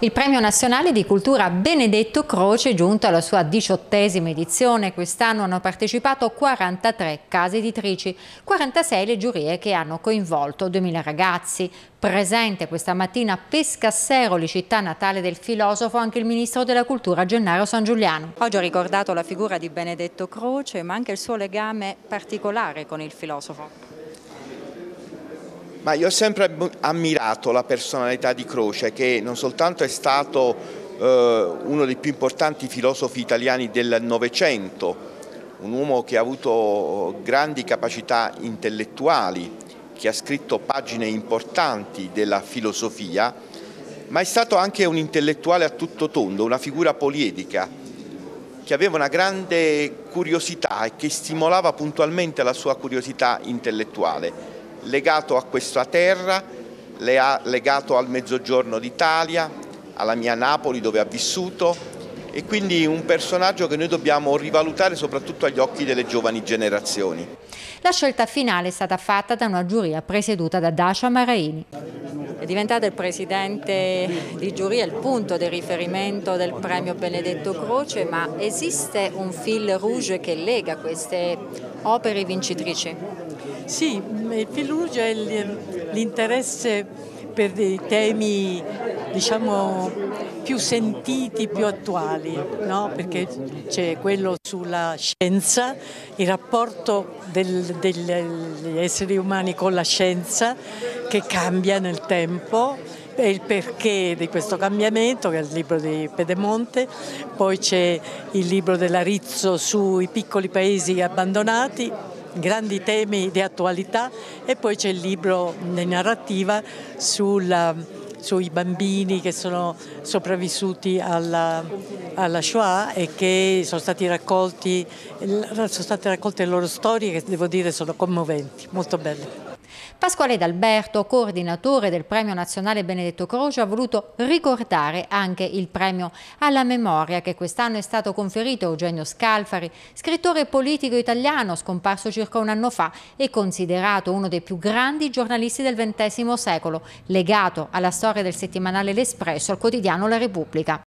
Il Premio Nazionale di Cultura Benedetto Croce è giunto alla sua diciottesima edizione. Quest'anno hanno partecipato 43 case editrici, 46 le giurie che hanno coinvolto 2000 ragazzi. Presente questa mattina a Pescasseroli, città natale del filosofo, anche il Ministro della Cultura Gennaro San Giuliano. Oggi ha ricordato la figura di Benedetto Croce, ma anche il suo legame particolare con il filosofo. Ma io ho sempre ammirato la personalità di Croce che non soltanto è stato eh, uno dei più importanti filosofi italiani del Novecento, un uomo che ha avuto grandi capacità intellettuali, che ha scritto pagine importanti della filosofia, ma è stato anche un intellettuale a tutto tondo, una figura poliedica, che aveva una grande curiosità e che stimolava puntualmente la sua curiosità intellettuale legato a questa terra, legato al mezzogiorno d'Italia, alla mia Napoli dove ha vissuto e quindi un personaggio che noi dobbiamo rivalutare soprattutto agli occhi delle giovani generazioni. La scelta finale è stata fatta da una giuria presieduta da Dacia Maraini. È diventata il presidente di giuria, il punto di riferimento del premio Benedetto Croce, ma esiste un fil rouge che lega queste opere vincitrici? Sì, il fil rouge è l'interesse per dei temi diciamo più sentiti, più attuali, no? perché c'è quello sulla scienza, il rapporto degli esseri umani con la scienza che cambia nel tempo e il perché di questo cambiamento, che è il libro di Pedemonte, poi c'è il libro dell'Arizzo sui piccoli paesi abbandonati grandi temi di attualità e poi c'è il libro di narrativa sulla, sui bambini che sono sopravvissuti alla, alla, Shoah e che sono, stati raccolti, sono state raccolte le loro storie che devo dire sono commoventi, molto belle. Pasquale D'Alberto, coordinatore del Premio Nazionale Benedetto Croce, ha voluto ricordare anche il premio alla memoria che quest'anno è stato conferito a Eugenio Scalfari, scrittore politico italiano scomparso circa un anno fa e considerato uno dei più grandi giornalisti del XX secolo, legato alla storia del settimanale L'Espresso al quotidiano La Repubblica.